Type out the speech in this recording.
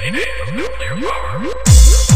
Mayday of nuclear power.